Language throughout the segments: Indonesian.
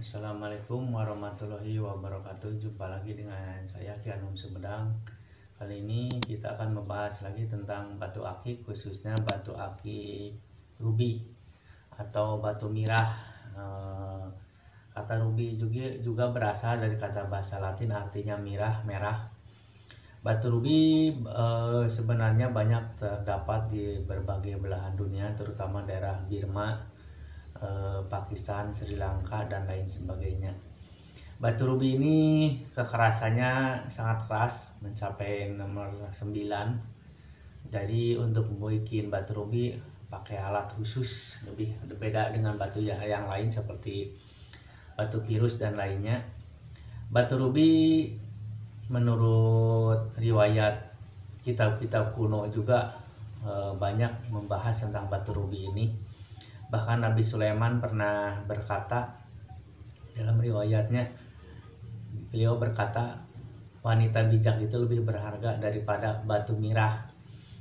Assalamualaikum warahmatullahi wabarakatuh. Jumpa lagi dengan saya Kianum Sumedang. Kali ini kita akan membahas lagi tentang batu akik Khususnya batu akik ruby Atau batu mirah. Eh, Kata ruby juga, juga berasal dari kata bahasa latin artinya mirah, merah. Batu ruby eh, sebenarnya banyak terdapat di berbagai belahan dunia Terutama daerah Birma Eh, Pakistan, Sri Lanka dan lain sebagainya. Batu rubi ini kekerasannya sangat keras, mencapai nomor 9. Jadi untuk membuat batu rubi pakai alat khusus, lebih berbeda dengan batu yang lain seperti batu virus dan lainnya. Batu rubi menurut riwayat kitab-kitab kuno juga eh, banyak membahas tentang batu rubi ini Bahkan Nabi Sulaiman pernah berkata dalam riwayatnya beliau berkata wanita bijak itu lebih berharga daripada batu mirah.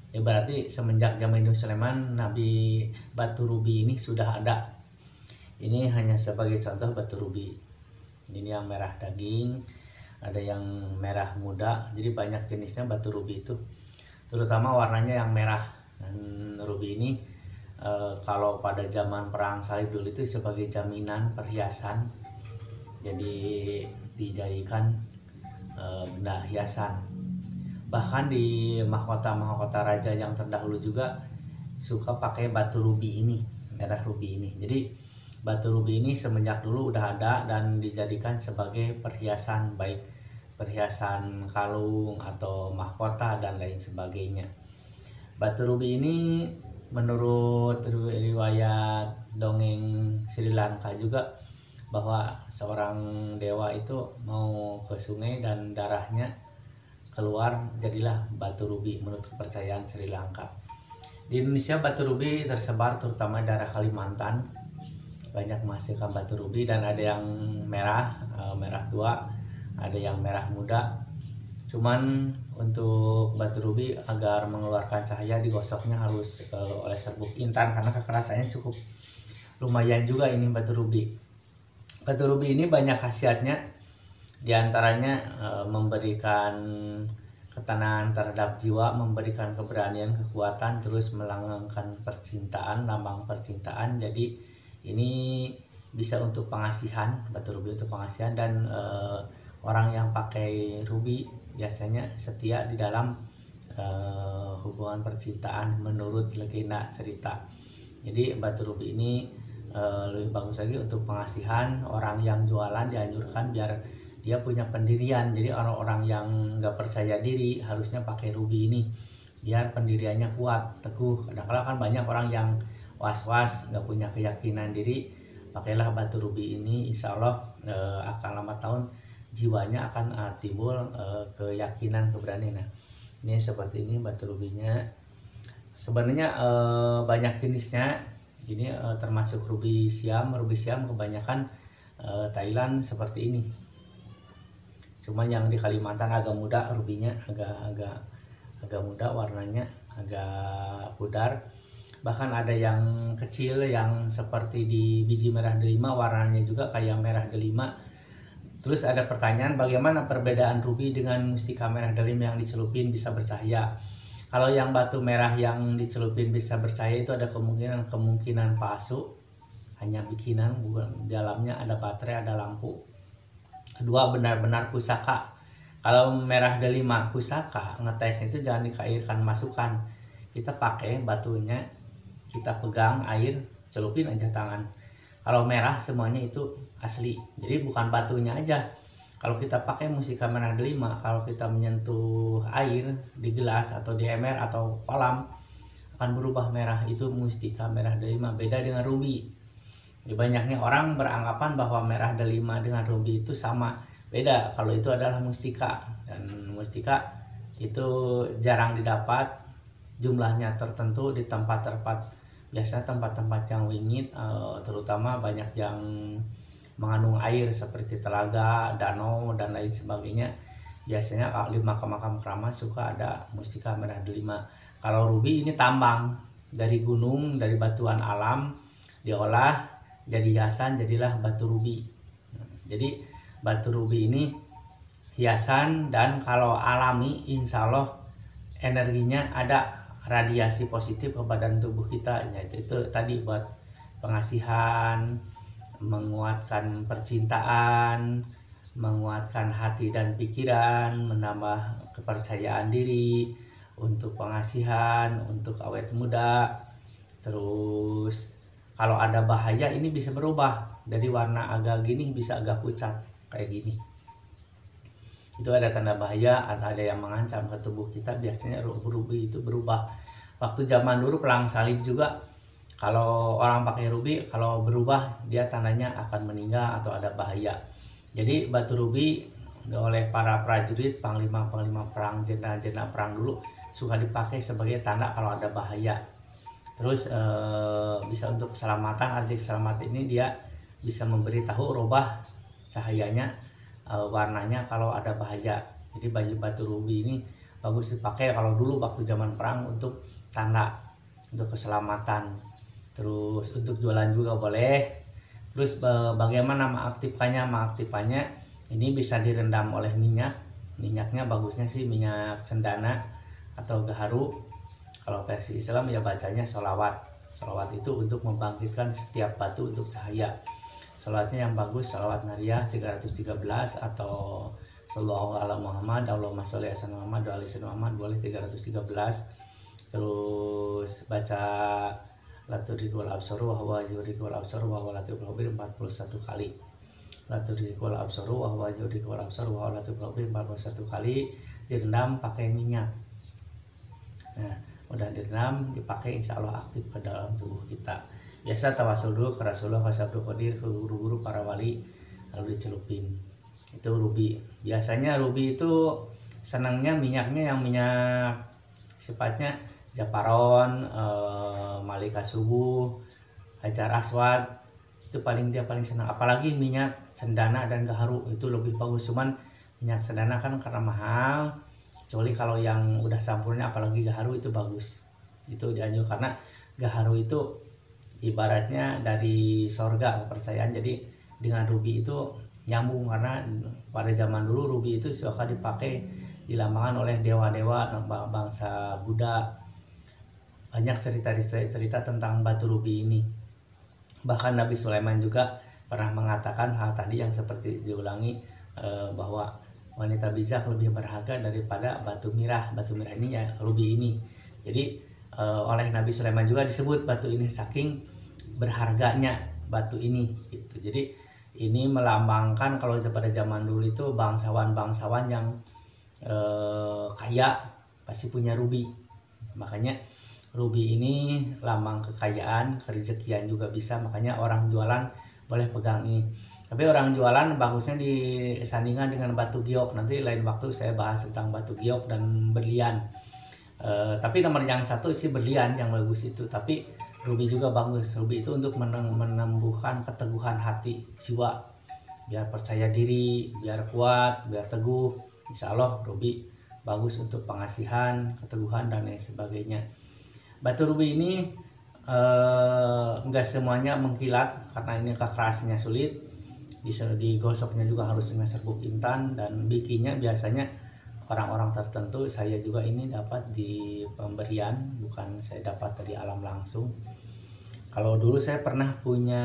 Ya berarti semenjak zaman Nabi Sulaiman Nabi batu rubi ini sudah ada. Ini hanya sebagai contoh batu rubi. Ini yang merah daging, ada yang merah muda. Jadi banyak jenisnya batu rubi itu. Terutama warnanya yang merah. Dan rubi ini e, kalau pada zaman perang salib dulu itu sebagai jaminan perhiasan jadi dijadikan e, benda hiasan. Bahkan di mahkota-mahkota raja yang terdahulu juga suka pakai batu rubi ini merah rubi ini. Jadi batu rubi ini semenjak dulu udah ada dan dijadikan sebagai perhiasan baik perhiasan kalung atau mahkota dan lain sebagainya. Batu rubi ini menurut riwayat dongeng Sri Lanka juga bahwa seorang dewa itu mau ke sungai dan darahnya keluar jadilah batu rubi menurut kepercayaan Sri Lanka. Di Indonesia batu rubi tersebar terutama daerah Kalimantan banyak menghasilkan batu rubi dan ada yang merah eh, merah tua ada yang merah muda cuman untuk batu rubi agar mengeluarkan cahaya digosoknya harus uh, oleh serbuk intan karena kekerasannya cukup lumayan juga ini batu rubi. Batu rubi ini banyak khasiatnya di antaranya uh, memberikan ketenangan terhadap jiwa memberikan keberanian kekuatan terus melanggengkan percintaan lambang percintaan. Jadi ini bisa untuk pengasihan batu rubi untuk pengasihan dan uh, orang yang pakai rubi biasanya setia di dalam uh, hubungan percintaan menurut legenda cerita. Jadi batu rubi ini uh, lebih bagus lagi untuk pengasihan orang yang jualan dianjurkan biar dia punya pendirian. Jadi orang-orang yang nggak percaya diri harusnya pakai rubi ini biar pendiriannya kuat, teguh. Kadang-kadang kan banyak orang yang was-was nggak punya keyakinan diri pakailah batu rubi ini insya Allah uh, akan lama tahun jiwanya akan uh, timbul uh, keyakinan keberanian. Nah ini seperti ini batu rubinya. Sebenarnya uh, banyak jenisnya. Ini uh, termasuk ruby siam. Ruby siam kebanyakan uh, Thailand seperti ini. Cuma yang di Kalimantan agak muda rubinya agak agak agak muda warnanya agak pudar. Bahkan ada yang kecil yang seperti di biji merah delima warnanya juga kayak merah delima Terus ada pertanyaan bagaimana perbedaan ruby dengan mustika merah dalim yang dicelupin bisa bercahaya. Kalau yang batu merah yang dicelupin bisa bercahaya itu ada kemungkinan kemungkinan palsu, hanya bikinan bukan dalamnya ada baterai ada lampu. Kedua benar-benar pusaka. Kalau merah delima pusaka ngetes itu jangan dikairkan masukan. Kita pakai batunya, kita pegang air, celupin aja tangan kalau merah semuanya itu asli. Jadi bukan batunya aja. Kalau kita pakai musika merah delima kalau kita menyentuh air di gelas atau di ember atau kolam akan berubah merah. Itu mustika merah delima. Beda dengan ruby. Di banyaknya orang beranggapan bahwa merah delima dengan ruby itu sama. Beda. Kalau itu adalah mustika. Dan mustika itu jarang didapat. Jumlahnya tertentu di tempat-tempat biasa tempat-tempat yang wingit uh, terutama banyak yang mengandung air seperti telaga, danau dan lain sebagainya. Biasanya kalau di makam-makam keramat suka ada mustika merah delima. Kalau ruby ini tambang dari gunung, dari batuan alam diolah jadi hiasan jadilah batu ruby. jadi batu rubi ini hiasan dan kalau alami insya Allah energinya ada radiasi positif ke badan tubuh kita. Ya itu, itu tadi buat pengasihan menguatkan percintaan menguatkan hati dan pikiran menambah kepercayaan diri untuk pengasihan untuk awet muda. Terus kalau ada bahaya ini bisa berubah. Jadi warna agak gini bisa agak pucat kayak gini itu ada tanda bahaya ada ada yang mengancam ke tubuh kita biasanya ruby itu berubah. Waktu zaman dulu perang salib juga kalau orang pakai ruby kalau berubah dia tandanya akan meninggal atau ada bahaya. Jadi batu ruby oleh para prajurit panglima panglima perang jenderal jenderal perang dulu suka dipakai sebagai tanda kalau ada bahaya. Terus e, bisa untuk keselamatan arti keselamatan ini dia bisa memberitahu rubah cahayanya e, warnanya kalau ada bahaya. Jadi baju batu ruby ini bagus dipakai kalau dulu waktu zaman perang untuk tanda untuk keselamatan. Terus untuk jualan juga boleh. Terus e, bagaimana mengaktifkannya? Mengaktifkannya ini bisa direndam oleh minyak. Minyaknya bagusnya sih minyak cendana atau gaharu. Kalau versi Islam ya bacanya sholawat. Sholawat itu untuk membangkitkan setiap batu untuk cahaya sholawatnya yang bagus sholawat nariyah 313 atau Sallallahu ala Muhammad Allahumma sholli ala Muhammad wa ali Muhammad boleh 313 terus baca Laturikul Absaru wa huwa yurikul Absaru wa huwa latiful khabir 41 kali. Laturikul Absaru wa huwa yurikul Absaru wa huwa latiful khabir 41 kali. Direndam pakai minyak. Nah udah direndam dipakai insya Allah aktif ke dalam tubuh kita biasa tawasul dulu ke Rasulullah ke Sabtu Qadir ke guru-guru para wali lalu dicelupin. Itu ruby biasanya ruby itu senangnya minyaknya yang minyak sifatnya japaron eh, malika subuh hajar aswad. Itu paling dia paling senang. Apalagi minyak cendana dan gaharu itu lebih bagus. Cuman minyak cendana kan karena mahal. Kecuali kalau yang udah sampurnya apalagi gaharu itu bagus. Itu dianjur karena gaharu itu ibaratnya dari sorga kepercayaan. Jadi dengan ruby itu nyambung karena pada zaman dulu ruby itu suka dipakai di lambangan oleh dewa-dewa bangsa Buddha. Banyak cerita-cerita tentang batu ruby ini. Bahkan Nabi Sulaiman juga pernah mengatakan hal tadi yang seperti diulangi eh, bahwa wanita bijak lebih berharga daripada batu mirah. Batu mirah ini ya ruby ini. Jadi e, oleh Nabi Sulaiman juga disebut batu ini saking berharganya batu ini gitu. Jadi ini melambangkan kalau pada zaman dulu itu bangsawan-bangsawan yang e, kaya pasti punya ruby makanya ruby ini lambang kekayaan kerezekian juga bisa. Makanya orang jualan boleh pegang ini. Tapi orang jualan bagusnya disandingkan dengan batu giok. Nanti lain waktu saya bahas tentang batu giok dan berlian e, tapi nomor yang satu sih berlian yang bagus itu. Tapi ruby juga bagus. Ruby itu untuk menumbuhkan keteguhan hati jiwa. Biar percaya diri biar kuat biar teguh. Insya Allah ruby bagus untuk pengasihan keteguhan dan lain sebagainya. Batu ruby ini enggak eh, semuanya mengkilat karena ini kekerasnya sulit. Digosoknya juga harus dengan serbuk intan dan bikinnya biasanya orang-orang tertentu saya juga ini dapat di pemberian bukan saya dapat dari alam langsung kalau dulu saya pernah punya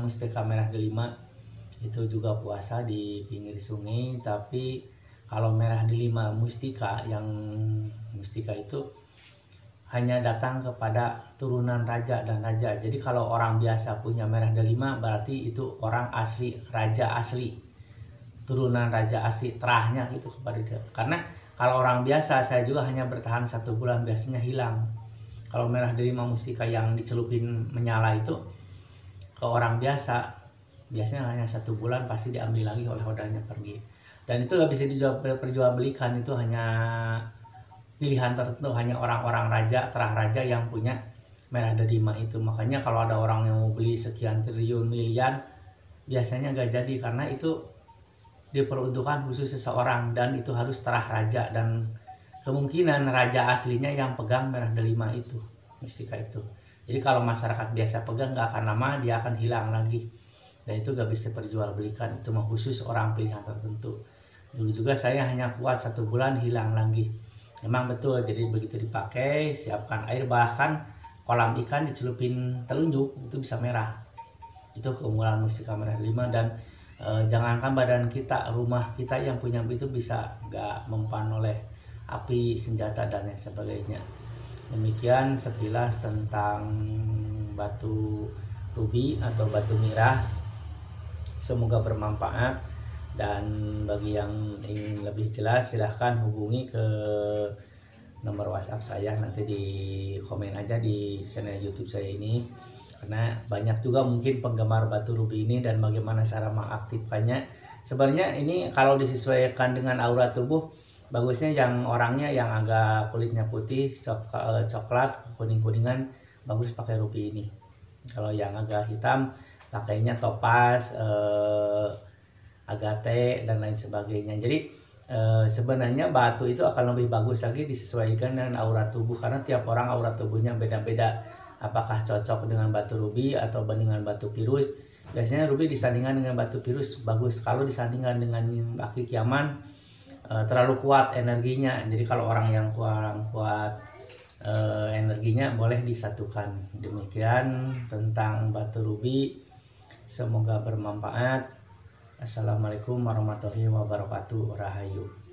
mustika merah delima itu juga puasa di pinggir sungai tapi kalau merah delima mustika yang mustika itu hanya datang kepada turunan raja dan raja. Jadi kalau orang biasa punya merah delima berarti itu orang asli, raja asli. Turunan raja asli, terahnya itu kepada dia. Karena kalau orang biasa saya juga hanya bertahan satu bulan biasanya hilang. Kalau merah delima mustika yang dicelupin menyala itu ke orang biasa biasanya hanya satu bulan pasti diambil lagi oleh wadahnya pergi. Dan itu gak bisa dijual perjualbelikan itu hanya pilihan tertentu hanya orang-orang raja terah raja yang punya merah delima itu makanya kalau ada orang yang mau beli sekian triliun miliar biasanya gak jadi karena itu diperuntukkan khusus seseorang dan itu harus terah raja dan kemungkinan raja aslinya yang pegang merah delima itu mistika itu. Jadi kalau masyarakat biasa pegang gak akan lama dia akan hilang lagi. Dan itu gak bisa perjualbelikan itu mah khusus orang pilihan tertentu. Dulu juga saya hanya kuat satu bulan hilang lagi. Memang betul jadi begitu dipakai siapkan air bahkan kolam ikan dicelupin telunjuk itu bisa merah. Itu keunggulan mustika merah 5 dan e, jangankan badan kita rumah kita yang punya itu bisa gak mempan oleh api senjata dan lain sebagainya. Demikian sekilas tentang batu ruby atau batu mirah semoga bermanfaat. Dan bagi yang ingin lebih jelas silahkan hubungi ke nomor WhatsApp saya. Nanti di komen aja di channel YouTube saya ini karena banyak juga mungkin penggemar batu ruby ini dan bagaimana cara mengaktifkannya. Sebenarnya ini kalau disesuaikan dengan aura tubuh bagusnya yang orangnya yang agak kulitnya putih eh, coklat kuning kuningan bagus pakai ruby ini. Kalau yang agak hitam pakainya topas eh, agate dan lain sebagainya. Jadi eh, sebenarnya batu itu akan lebih bagus lagi disesuaikan dengan aura tubuh karena tiap orang aura tubuhnya beda-beda apakah cocok dengan batu ruby atau dengan batu virus. Biasanya ruby disandingkan dengan batu virus bagus. Kalau disandingkan dengan aki kiaman eh, terlalu kuat energinya. Jadi kalau orang yang kurang kuat uh, energinya boleh disatukan. Demikian tentang batu rubi. Semoga bermanfaat. Assalamualaikum warahmatullahi wabarakatuh. Rahayu